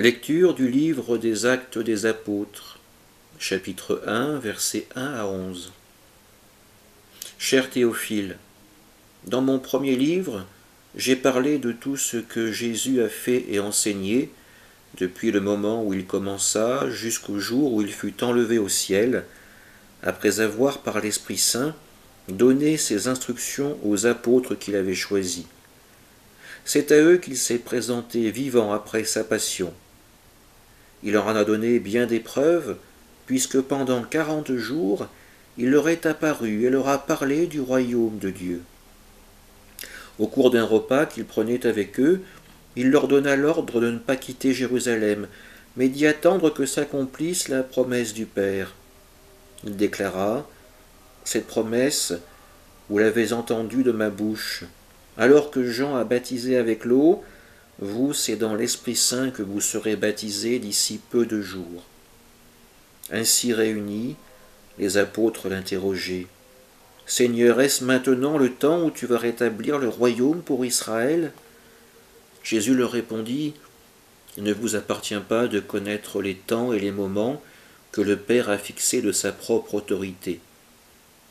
Lecture du livre des Actes des Apôtres, chapitre 1, versets 1 à 11. Cher Théophile, dans mon premier livre, j'ai parlé de tout ce que Jésus a fait et enseigné depuis le moment où il commença jusqu'au jour où il fut enlevé au ciel, après avoir par l'Esprit Saint donné ses instructions aux apôtres qu'il avait choisis. C'est à eux qu'il s'est présenté vivant après sa passion. Il en a donné bien des preuves, puisque pendant quarante jours il leur est apparu et leur a parlé du royaume de Dieu. Au cours d'un repas qu'il prenait avec eux, il leur donna l'ordre de ne pas quitter Jérusalem, mais d'y attendre que s'accomplisse la promesse du Père. Il déclara Cette promesse, vous l'avez entendue de ma bouche. Alors que Jean a baptisé avec l'eau, vous, c'est dans l'Esprit Saint que vous serez baptisés d'ici peu de jours. Ainsi réunis, les apôtres l'interrogeaient. Seigneur, est-ce maintenant le temps où tu vas rétablir le royaume pour Israël? Jésus leur répondit, Il ne vous appartient pas de connaître les temps et les moments que le Père a fixés de sa propre autorité,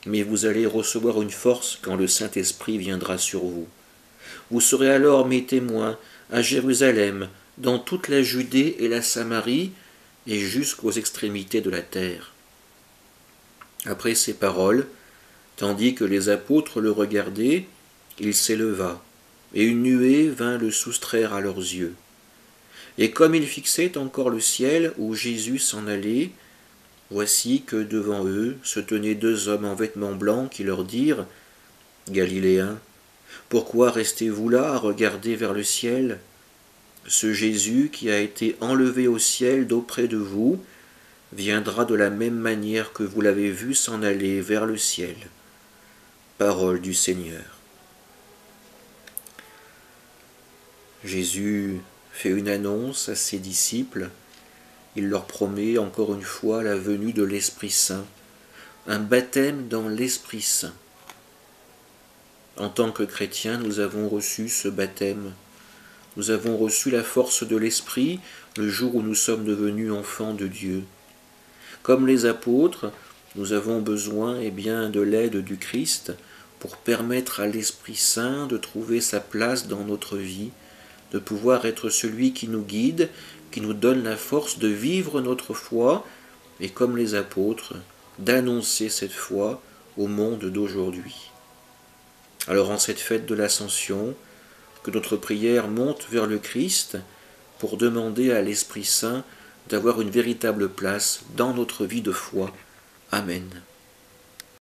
mais vous allez recevoir une force quand le Saint-Esprit viendra sur vous. Vous serez alors mes témoins à Jérusalem, dans toute la Judée et la Samarie, et jusqu'aux extrémités de la terre. Après ces paroles, tandis que les apôtres le regardaient, il s'éleva, et une nuée vint le soustraire à leurs yeux. Et comme ils fixaient encore le ciel où Jésus s'en allait, voici que devant eux se tenaient deux hommes en vêtements blancs qui leur dirent Galiléens, pourquoi restez-vous là à regarder vers le ciel? Ce Jésus qui a été enlevé au ciel d'auprès de vous viendra de la même manière que vous l'avez vu s'en aller vers le ciel. Parole du Seigneur. Jésus fait une annonce à ses disciples. Il leur promet encore une fois la venue de l'Esprit Saint, un baptême dans l'Esprit Saint. En tant que chrétiens, nous avons reçu ce baptême. Nous avons reçu la force de l'Esprit le jour où nous sommes devenus enfants de Dieu. Comme les apôtres, nous avons besoin eh bien, de l'aide du Christ pour permettre à l'Esprit Saint de trouver sa place dans notre vie, de pouvoir être celui qui nous guide, qui nous donne la force de vivre notre foi, et comme les apôtres, d'annoncer cette foi au monde d'aujourd'hui. Alors en cette fête de l'Ascension, que notre prière monte vers le Christ pour demander à l'Esprit Saint d'avoir une véritable place dans notre vie de foi. Amen.